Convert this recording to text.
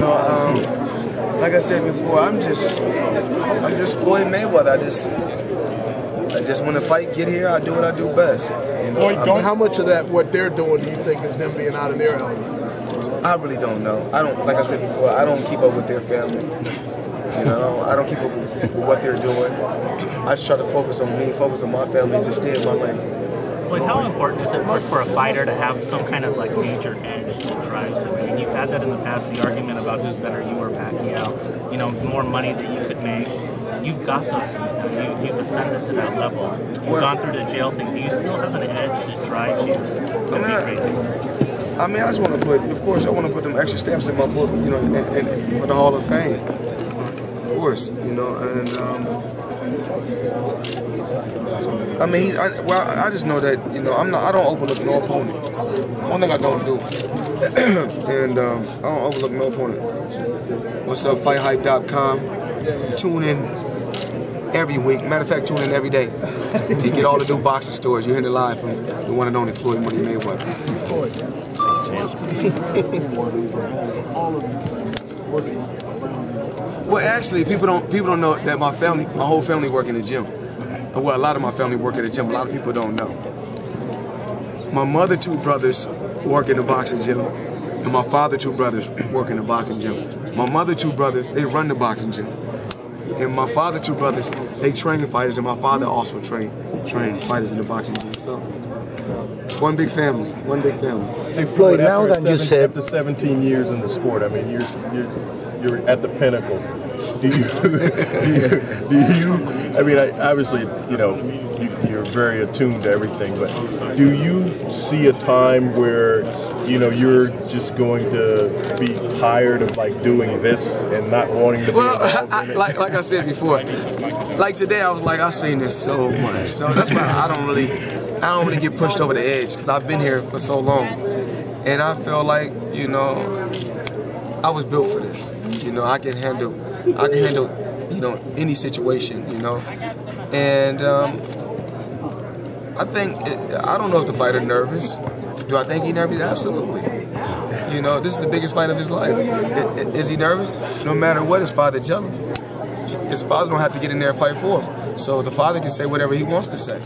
No, um, like I said before, I'm just, I'm just Floyd Mayweather. I just, I just when the fight get here, I do what I do best. You know, Floyd, I'm- don't, how much of that, what they're doing, do you think is them being out of their element? I really don't know. I don't, like I said before, I don't keep up with their family. You know, I don't keep up with, with what they're doing. I just try to focus on me, focus on my family, and just stay in my lane. Like, how important is it for, for a fighter to have some kind of like major edge that drives him? I mean, you've had that in the past, the argument about who's better, you or Pacquiao. You know, more money that you could make. You've got those things now. You, you've ascended to that level. You've Well- gone through the jail thing. Do you still have an edge that drives you great? I mean, I just want to put, of course, I want to put them extra stamps in my book, you know, and, and for the Hall of Fame. Of course, you know, and um, I mean, I, well, I just know that you know I'm not, I don't overlook no opponent. One thing I don't do, and um, I don't overlook no opponent. What's up, FightHype.com? Tune in every week. Matter of fact, tune in every day. You get all the new boxing stories. You hear it live from the one and only Floyd Money Mayweather. Well, actually, people don't people don't know that my family, my whole family work in the gym. Well, a lot of my family work at the gym. A lot of people don't know. My mother, two brothers work in the boxing gym, and my father, two brothers work in the boxing gym. My mother, two brothers, they run the boxing gym, and my father, two brothers, they train the fighters, and my father also train train fighters in the boxing gym. So, one big family, one big family. Hey, Floyd, now after that you seven- said- after 17 years in the sport, I mean, you're you're you're at the pinnacle. Do you do you, do you I mean, I, obviously, you know, you, you're very attuned to everything, but do you see a time where you know you're just going to be tired of like doing this and not wanting to Well, I, like like I said before, like today I was like I've seen this so much, so that's why I don't really I don't really get pushed over the edge because I've been here for so long, and I feel like you know I was built for this. You know, I can handle, I can handle, you know, any situation. You know, and um, I think I don't know if the fighter nervous. Do I think he nervous? Absolutely. You know, this is the biggest fight of his life. Is he nervous? No matter what his father tell him, his father don't have to get in there and fight for him. So the father can say whatever he wants to say.